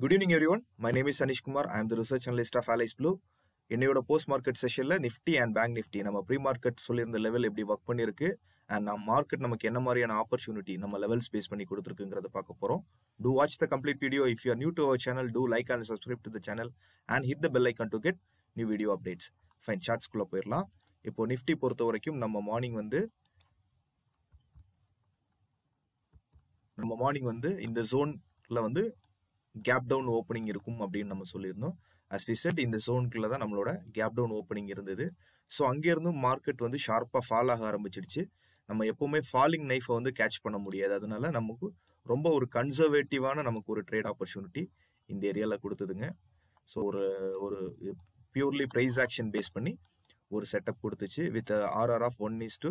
Good evening everyone my name is Anish Kumar I am the research analyst of Alice Blue என்னையோட post market செஷனில் Nifty and bank Nifty நம்ம pre market சொல்லியிருந்த level எப்படி work பண்ணியிருக்கு and நம்ம market நமக்கு என்ன மாதிரியான ஆப்பர்ச்சுனிட்டி நம்ம லெவல்ஸ் பேஸ் பண்ணி கொடுத்துருக்குங்கிறத பார்க்க போகிறோம் to watch the complete video if you new to our channel to like and subscribe to the channel and hit the bell icon to get new video updates fine சார்ட்ஸ்குள்ளே போயிடலாம் இப்போ Nifty பொறுத்த வரைக்கும் நம்ம morning வந்து நம்ம morning வந்து இந்த ஜோனில் வந்து கேப் டவுன் ஓப்பனிங் இருக்கும் அப்படின்னு நம்ம சொல்லியிருந்தோம். அஸ் வி செட் இந்த சோனுக்குள்ள தான் நம்மளோட கேப் டவுன் ஓப்பனிங் இருந்தது. ஸோ அங்கேருந்து மார்க்கெட் வந்து ஷார்ப்பாக ஃபால் ஆக ஆரம்பிச்சிடுச்சு. நம்ம எப்போவுமே ஃபாலிங் நைஃபை வந்து கேட்ச் பண்ண முடியாது. அதனால நமக்கு ரொம்ப ஒரு கன்சர்வேட்டிவான நமக்கு ஒரு ட்ரேட் ஆப்பர்ச்சுனிட்டி இந்த ஏரியாவில் கொடுத்ததுங்க. ஸோ ஒரு ஒரு பியூர்லி ப்ரைஸ் ஆக்ஷன் பேஸ் பண்ணி ஒரு செட்டப் கொடுத்துச்சு. With RR of one is to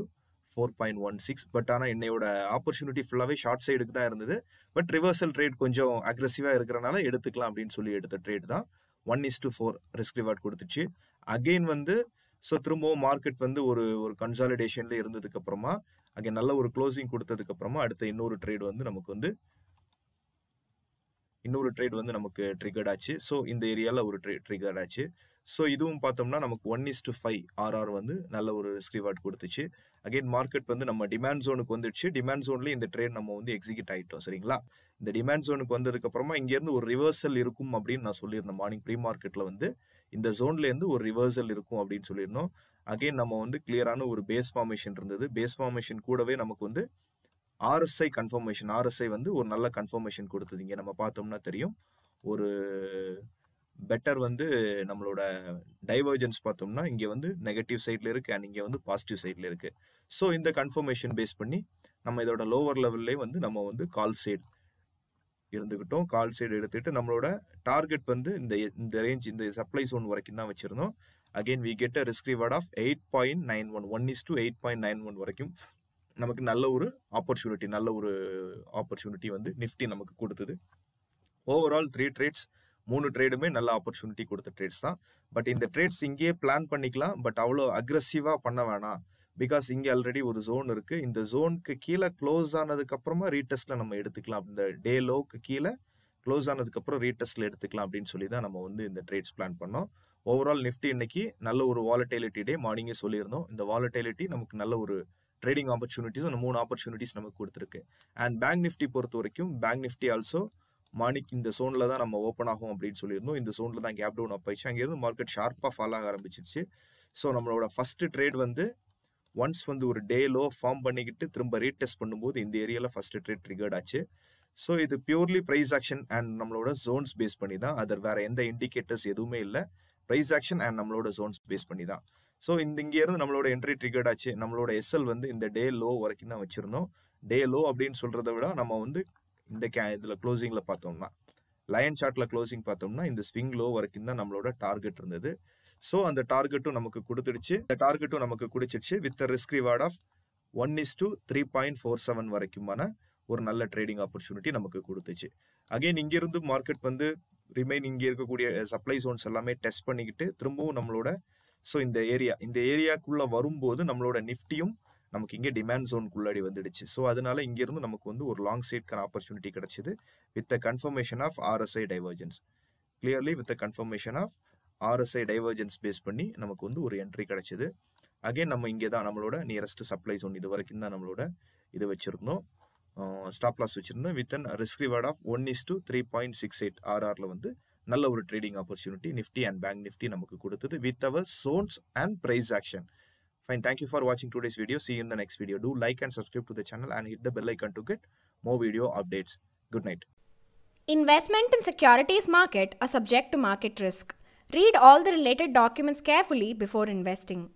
four point one six but ஆனால் என்னையோட ஆப்பர்ச்சுனிட்டி ஃபுல்லாகவே ஷார்ட் சைடுக்கு தான் இருந்தது. பட் ரிவர்சல் ட்ரேட் கொஞ்சம் அக்ரெசிவாக இருக்கிறனால எடுத்துக்கலாம் அப்படின்னு சொல்லி எடுத்த ட்ரேட் தான். One is to four risk reward கொடுத்துச்சு. அகெயின் வந்து ஸோ திரும்பவும் மார்க்கெட் வந்து ஒரு ஒரு கன்சாலிடேஷன்ல இருந்ததுக்கு அப்புறமா அங்கே நல்ல ஒரு க்ளோசிங் கொடுத்ததுக்கு அப்புறமா அடுத்த இன்னொரு ட்ரேட் வந்து நமக்கு வந்து இன்னொரு ட்ரேட் வந்து நமக்கு ட்ரிகர்ட் ஆச்சு. ஸோ இந்த ஏரியாவில் ஒரு ட்ரே ட்ரிகர்ட் ஆச்சு. ஸோ இதுவும் பார்த்தோம்னா நமக்கு one is to five RR வந்து நல்ல ஒரு ரிஸ்க் ரிவார்ட் கொடுத்துச்சு. அகைன் மார்க்கெட் வந்து நம்ம டிமாண்ட் ஜோனுக்கு வந்துடுச்சு. டிமாண்ட் ஜோன்லேயே இந்த ட்ரேட் நம்ம வந்து எக்ஸிக்யூட் ஆகிட்டோம் சரிங்களா? இந்த டிமாண்ட் ஜோனுக்கு வந்ததுக்கு அப்புறமா இங்கேருந்து ஒரு ரிவர்சல் இருக்கும் அப்படின்னு நான் சொல்லியிருந்தேன். மார்னிங் ப்ரீ மார்க்கெட்டில் வந்து இந்த ஜோன்லேருந்து ஒரு ரிவர்சல் இருக்கும் அப்படின்னு சொல்லியிருந்தோம். அகைன் நம்ம வந்து கிளியரான ஒரு பேஸ் ஃபார்மேஷன் இருந்தது. பேஸ் ஃபார்மேஷன் கூடவே நமக்கு வந்து ஆர்எஸ்ஐ கன்ஃபர்மேஷன் ஆர்எஸ்ஐ வந்து ஒரு நல்ல கன்ஃபர்மேஷன் கொடுத்தது. இங்கே நம்ம பார்த்தோம்னா தெரியும். ஒரு பெட்டர் வந்து நம்மளோட டைவர்ஜன்ஸ் பார்த்தோம்னா இங்கே வந்து நெகட்டிவ் சைடில் இருக்குது அண்ட் இங்கே வந்து பாசிட்டிவ் சைடில் இருக்குது ஸோ இந்த கன்ஃபர்மேஷன் பேஸ் பண்ணி நம்ம இதோட லோவர் லெவல்லே வந்து நம்ம வந்து கால் சைடு இருந்துக்கிட்டோம் கால் சைடு எடுத்துகிட்டு நம்மளோட டார்கெட் வந்து இந்த இந்த ரேஞ்ச் இந்த சப்ளை சோன் வரைக்கும் தான் வச்சுருந்தோம். Again we get a risk reward of eight point nine one one is to eight point nine one வரைக்கும் நமக்கு நல்ல ஒரு ஆப்பர்ச்சுனிட்டி நல்ல ஒரு ஆப்பர்ச்சுனிட்டி வந்து நிஃப்டி நமக்கு கொடுத்தது. ஓவரால் த்ரீ ட்ரேட்ஸ் மூணு ட்ரேடுமே நல்ல ஆப்பர்ச்சுனிட்டி கொடுத்த ட்ரேட்ஸ் தான். பட் இந்த ட்ரேட்ஸ் இங்கேயே பிளான் பண்ணிக்கலாம் பட் அவ்வளோ அக்ரெசிவாக பண்ண வேணாம். பிகாஸ் இங்கே ஆல்ரெடி ஒரு ஜோன் இருக்கு. இந்த ஜோனுக்கு கீழே க்ளோஸ் ஆனதுக்கு அப்புறமா ரீடெஸ்ட்ல நம்ம எடுத்துக்கலாம். இந்த டே லோக்கு கீழே க்ளோஸ் ஆனதுக்கு அப்புறம் ரீடெஸ்ட்ல எடுத்துக்கலாம் அப்படின்னு சொல்லி தான் நம்ம வந்து இந்த ட்ரேட்ஸ் பிளான் பண்ணோம். ஓவரால் நிஃப்டி இன்னைக்கு நல்ல ஒரு வாலட்டிலிட்டி டே மார்னிங்கே சொல்லியிருந்தோம். இந்த வாலட்டிலிட்டி நமக்கு நல்ல ஒரு ட்ரேடிங் ஆப்பர்ச்சுனிட்டிஸ் அந்த மூணு ஆப்பர்ச்சுனிட்டிஸ் நமக்கு கொடுத்துருக்கு. அண்ட் பேங்க் நிஃப்டி பொறுத்த வரைக்கும் பேங்க் நிஃப்டி ஆல்சோ மார்னிங் இந்த சோனில் தான் நம்ம ஓப்பன் ஆகும் அப்படின்னு சொல்லியிருந்தோம். இந்த சோனில் தான் கேப் டவுன் அப் ஆயிடுச்சு. அங்கேருந்து மார்க்கெட் ஷார்ப்பாக ஃபால் ஆக ஆரம்பிச்சிருச்சு. ஸோ நம்மளோட ஃபஸ்ட்டு ட்ரேட் வந்து ஒன்ஸ் வந்து ஒரு டே லோ ஃபார்ம் பண்ணிக்கிட்டு திரும்ப ரீடெஸ்ட் பண்ணும்போது இந்த ஏரியாவில் ஃபர்ஸ்ட் ட்ரேட் ட்ரிகர்ட் ஆச்சு. ஸோ இது பியூர்லி ப்ரைஸ் ஆக்ஷன் அண்ட் நம்மளோட ஜோன்ஸ் பேஸ் பண்ணி தான். அதர் வேற எந்த இண்டிகேட்டர்ஸ் எதுவுமே இல்லை. ப்ரைஸ் ஆக்ஷன் அண்ட் நம்மளோட ஜோன்ஸ் பேஸ் பண்ணி தான். ஸோ இந்த இங்கேருந்து நம்மளோட என்ட்ரி ட்ரிகர்ட் ஆச்சு. நம்மளோட எஸ்எல் வந்து இந்த டே லோ வரைக்கும் தான் வச்சிருந்தோம். டே லோ அப்படின்னு சொல்றதை விட நம்ம வந்து இந்த கே இதில் க்ளோசிங்கில் பார்த்தோம்னா லயன் சார்ட்டில் க்ளோசிங் பார்த்தோம்னா இந்த ஸ்விங் லோ வரைக்கும் தான் நம்மளோட டார்கெட் இருந்தது. ஸோ அந்த டார்கெட்டும் நமக்கு கொடுத்துடுச்சு. இந்த டார்கெட்டும் நமக்கு குடிச்சிருச்சு with risk reward of one is to three point four seven வரைக்குமான ஒரு நல்ல ட்ரேடிங் ஆப்பர்ச்சுனிட்டி நமக்கு கொடுத்துச்சு. அகைன் இங்கிருந்து மார்க்கெட் வந்து ரிமைன் இங்கே இருக்கக்கூடிய சப்ளை ஜோன்ஸ் எல்லாமே டெஸ்ட் பண்ணிக்கிட்டு திரும்பவும் நம்மளோட ஸோ இந்த ஏரியா இந்த ஏரியாக்குள்ளே வரும்போது நம்மளோட நிஃப்டியும் நமக்கு இங்கே டிமாண்ட் ஜோனுக்குள்ளாடி வந்துடுச்சு. ஸோ அதனால இங்கேருந்து நமக்கு வந்து ஒரு லாங் சைட்க்கான ஆப்பர்ச்சுனிட்டி கிடைச்சிது. With the confirmation of RSI divergence clearly with the confirmation of RSI divergence base பண்ணி நமக்கு வந்து ஒரு என்ட்ரி கிடைச்சிது. அகைன் நம்ம இங்கே தான் நம்மளோட நியரஸ்ட் சப்ளை ஜோன் இது வரைக்கும் தான் நம்மளோட இது வச்சிருந்தோம். ஸ்டாப் லாஸ் வச்சிருந்தோம். With an risk reward of one is to three point six eight ஆர்ஆரில் வந்து நல்ல ஒரு trading opportunity Nifty and bank Nifty நமக்கு கொடுத்தது. With our zones and price action Fine. Thank you for watching today's video. See you in the next video. Do like and subscribe to the channel and hit the bell icon to get more video updates. Good night. Investment in securities market are subject to market risk. Read all the related documents carefully before investing.